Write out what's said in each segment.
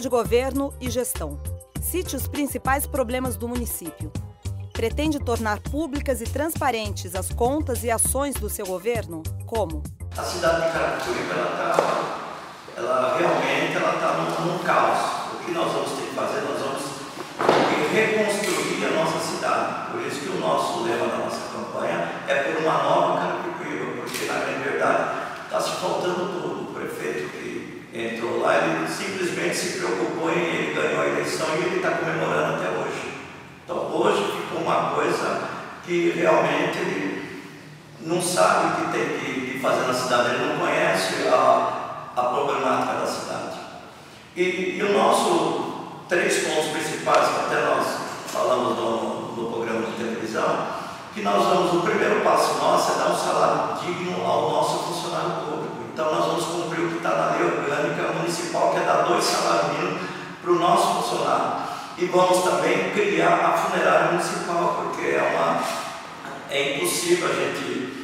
de governo e gestão. Cite os principais problemas do município. Pretende tornar públicas e transparentes as contas e ações do seu governo? Como? A cidade de Carapicuíba, ela, tá, ela realmente está num, num caos. O que nós vamos ter que fazer? Nós vamos reconstruir a nossa cidade. Por isso que o nosso lema da nossa campanha é por uma nova Carapicuíba, porque na grande verdade está se faltando tudo. O prefeito que entrou lá, ele simplesmente se preocupou em ele ganhou a eleição e ele está comemorando até hoje. Então hoje ficou uma coisa que realmente ele não sabe o que tem que fazer na cidade, ele não conhece a, a problemática da cidade. E, e o nosso três pontos principais que até nós falamos no, no programa de televisão, que nós vamos, o primeiro passo nosso é dar um salário digno ao nosso funcionário público. Então nós vamos cumprir o que está na lei orgânica municipal, que é dar dois salários mínimos para o nosso funcionário. E vamos também criar a funerária municipal, porque é uma. É impossível a gente.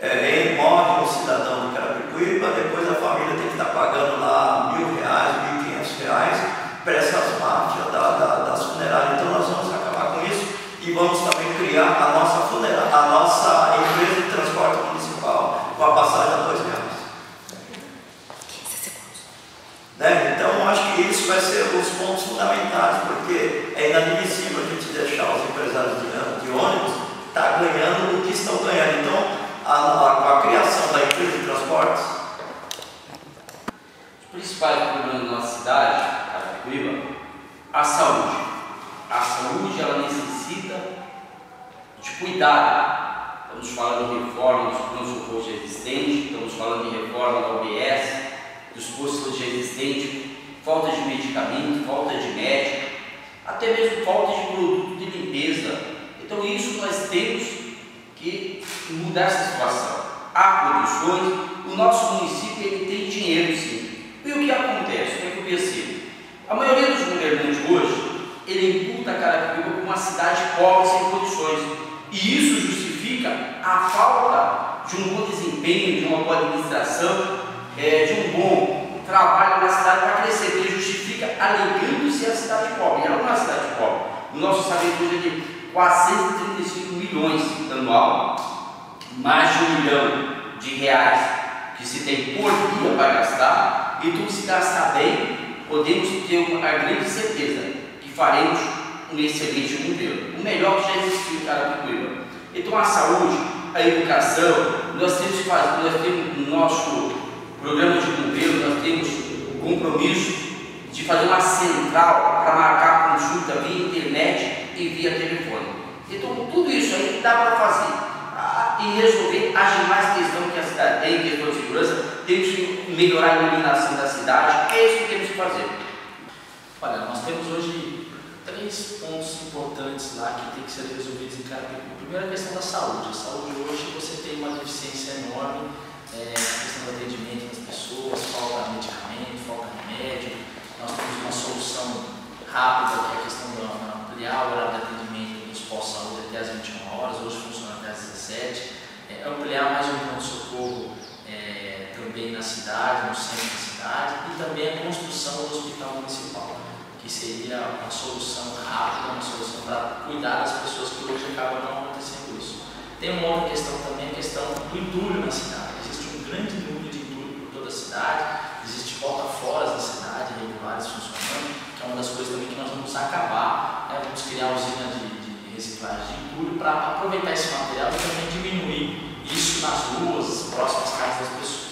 É, morre um cidadão de Carapicuíba, depois a família tem que estar pagando lá mil reais, mil e quinhentos reais para essas máfias da, da, das funerárias. Então nós vamos acabar com isso e vamos também criar a nossa funerária, a nossa empresa de transporte municipal com a passagem a dois reais. Né? Que isso vai ser os pontos fundamentais, porque é inadmissível a gente deixar os empresários de, de ônibus estar tá ganhando o que estão ganhando. Então, a, a, a criação da empresa de transportes. Os principais problemas da nossa cidade, Carapicuíba, a saúde. A saúde ela necessita de cuidado. Estamos falando de reforma dos pronto-socorros existentes, estamos falando de reforma da OBS, dos postos de existente, falta de medicamento, falta de médico, até mesmo falta de produto de limpeza. Então isso nós temos que mudar essa situação. Há condições, o nosso município ele tem dinheiro sim. E o que acontece? O que, é que eu percebo? A maioria dos governantes hoje, ele imputa Carapicuíba como uma cidade pobre sem condições. E isso justifica a falta de um bom desempenho, de uma boa administração, é, de um bom trabalho na cidade para crescer, porque justifica alegando ser a cidade pobre. Ela é uma cidade pobre. O nosso orçamento hoje é de 435 milhões anual, mais de um milhão de reais que se tem por dia para gastar, e se gastar bem, podemos ter uma, grande certeza que faremos um excelente modelo, o melhor que já existiu em Carapicuíba. Então a saúde, a educação, nós temos que fazer, nós temos no nosso programa de governo, nós temos o compromisso de fazer uma central para marcar consulta via internet e via telefone. Então, tudo isso aí dá para fazer e resolver as demais questões que a cidade tem, questão de segurança. Temos que melhorar a iluminação da cidade, é isso que temos que fazer. Olha, nós temos hoje três pontos importantes lá que tem que ser resolvidos em Carapicuíba. Primeiro, a questão da saúde. A saúde hoje você tem uma deficiência enorme é, questão do atendimento das pessoas, falta medicamento, falta remédio. Nós temos uma solução que é a questão de ampliar o horário de atendimento dos pós-saúde até as 21 horas, hoje funciona até as 17. É, ampliar mais um pronto-socorro é, também na cidade, no centro da cidade, e também a construção do hospital municipal, que seria uma solução rápida, uma solução para cuidar das pessoas que hoje acabam não acontecendo isso. Tem uma outra questão também, a questão do entulho na cidade grande número de entulho por toda a cidade, existe porta-foras na cidade, regulares funcionando, que é uma das coisas também que nós vamos acabar, né? vamos criar usina de, de reciclagem de entulho para aproveitar esse material e também diminuir isso nas ruas, próximas casas das pessoas.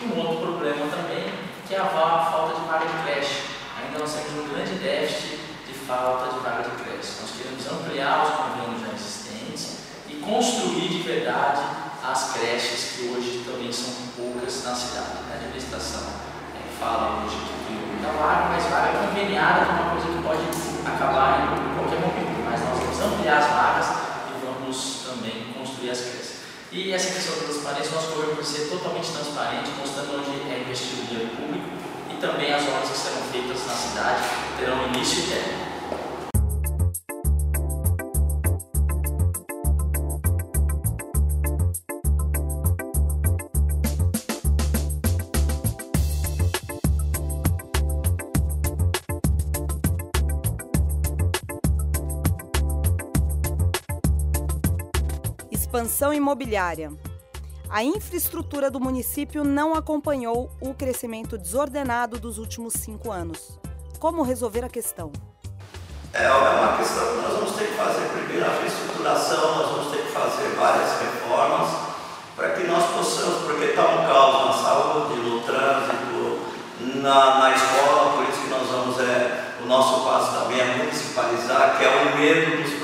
E um outro problema também, que é a falta de vaga de creche. Ainda nós temos um grande déficit de falta de vaga de creche. Nós queremos ampliar os convênios já existentes e construir de verdade as creches que hoje também são poucas na cidade. A administração é, fala hoje que muita vaga, mas vaga conveniada é uma coisa que pode acabar em qualquer momento. Mas nós vamos ampliar as vagas e vamos também construir as creches. E essa questão da transparência, nós corremos por ser totalmente transparente, mostrando onde é investido o dinheiro público e também as obras que serão feitas na cidade terão início e término. Expansão imobiliária. A infraestrutura do município não acompanhou o crescimento desordenado dos últimos cinco anos. Como resolver a questão? É, é uma questão que nós vamos ter que fazer primeiro a reestruturação, nós vamos ter que fazer várias reformas para que nós possamos, porque está um caos na saúde, no trânsito, na, na escola, por isso que nós vamos, é, o nosso passo também é municipalizar, que é o medo dos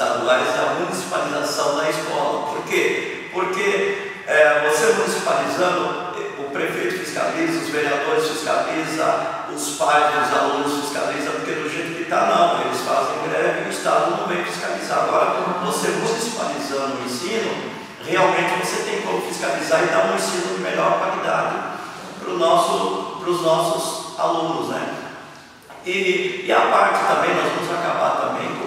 estaduais, é a municipalização da escola. Por quê? Porque é, você municipalizando, o prefeito fiscaliza, os vereadores fiscalizam, os pais dos alunos fiscalizam, porque do jeito que está não, eles fazem greve e o Estado não vem fiscalizar. Agora, você municipalizando o ensino, realmente você tem como fiscalizar e dar um ensino de melhor qualidade para nosso, os nossos alunos. Né? E, e a parte também, nós vamos acabar também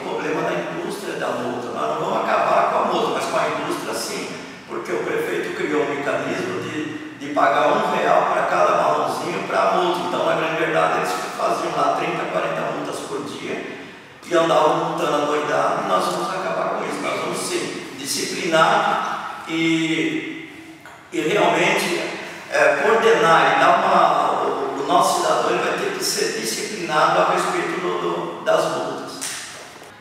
porque o prefeito criou um mecanismo de, de pagar um real para cada marronzinho para a multa. Então, na grande verdade, eles faziam lá 30, 40 multas por dia e andavam multando a doidado e nós vamos acabar com isso. Nós vamos sim disciplinar e, e realmente é, coordenar e dar uma. O, nosso cidadão vai ter que ser disciplinado a respeito do, do, das multas.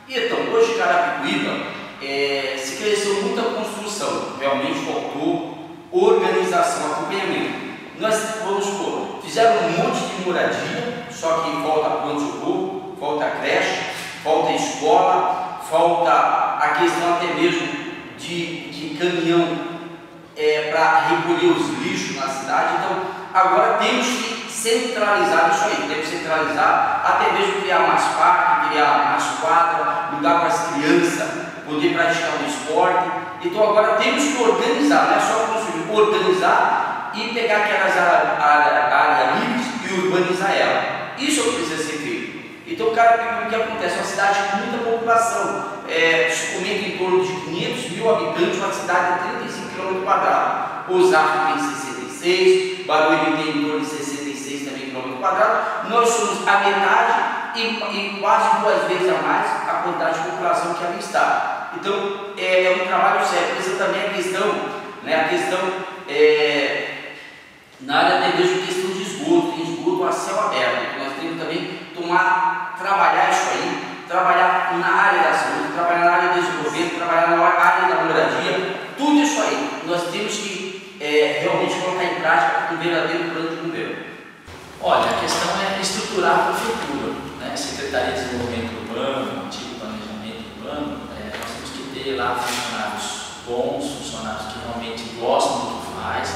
Então, hoje Carapicuíba é, se cresceu muita construção, realmente faltou organização, acompanhamento. Nós, vamos supor, fizeram um monte de moradia, só que falta pronto-socorro, falta creche, falta escola, falta a questão até mesmo de, de caminhão é, para recolher os lixos na cidade. Então, agora temos que centralizar isso aí, temos que centralizar, até mesmo criar mais parque, criar mais quadra, lugar para as crianças poder praticar o esporte. Então, agora temos que organizar, não é só construir, organizar e pegar aquelas áreas área livres e urbanizar ela. Isso é o que precisa ser feito. Então, cara, o que acontece? Uma cidade com muita população, é, comenta em torno de 500 mil habitantes, uma cidade de 35 km. Osasco tem 66, Barueri tem em torno de 66 também km. Nós somos a metade e, e, quase duas vezes a mais a quantidade de população que ali está. Então, é, é um trabalho sério. Essa também a questão, né, a questão é, na área até mesmo questão de esgoto, tem esgoto a céu aberto. Nós temos também tomar, trabalhar isso aí, trabalhar na área da saúde, trabalhar na área do desenvolvimento, trabalhar na área da moradia, tudo isso aí nós temos que é, realmente colocar em prática um verdadeiro plano de governo. Olha, a questão é estruturar a prefeitura, né? Secretaria de Desenvolvimento Urbano, antigo planejamento urbano, é, nós temos que ter lá funcionários bons, funcionários que realmente gostam do que faz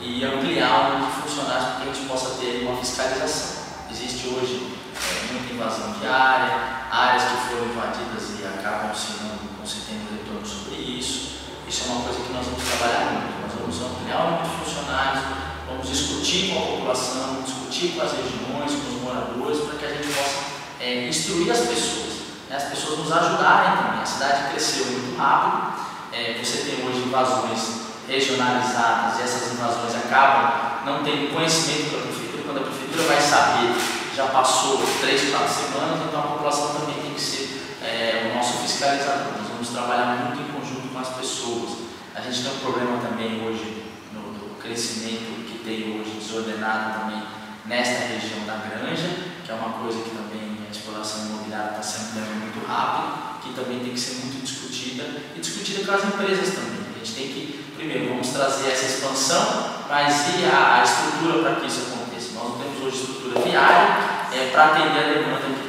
e ampliar o número de funcionários para que a gente possa ter uma fiscalização. Existe hoje é, muita invasão de área, áreas que foram invadidas e acabam se não, não se tendo retorno sobre isso. Isso é uma coisa que nós vamos trabalhar muito. Nós vamos ampliar o número de funcionários, vamos discutir com a população, discutir com as regiões, com os moradores, para que a gente possa é, instruir as pessoas, né? as pessoas nos ajudarem também. A cidade cresceu muito rápido, é, você tem hoje invasões regionalizadas e essas invasões acabam não tendo conhecimento da prefeitura. Quando a prefeitura vai saber já passou três, quatro semanas, então a população também tem que ser é, o nosso fiscalizador. Nós vamos trabalhar muito em conjunto com as pessoas. A gente tem um problema também hoje no, no crescimento que tem hoje desordenado também nesta região da Granja, que é uma coisa que também a exploração imobiliária está sendo muito rápida, que também tem que ser muito discutida e discutida com as empresas também. A gente tem que, primeiro, vamos trazer essa expansão, mas e a, a estrutura para que isso aconteça? Nós não temos hoje estrutura viária é, para atender a demanda que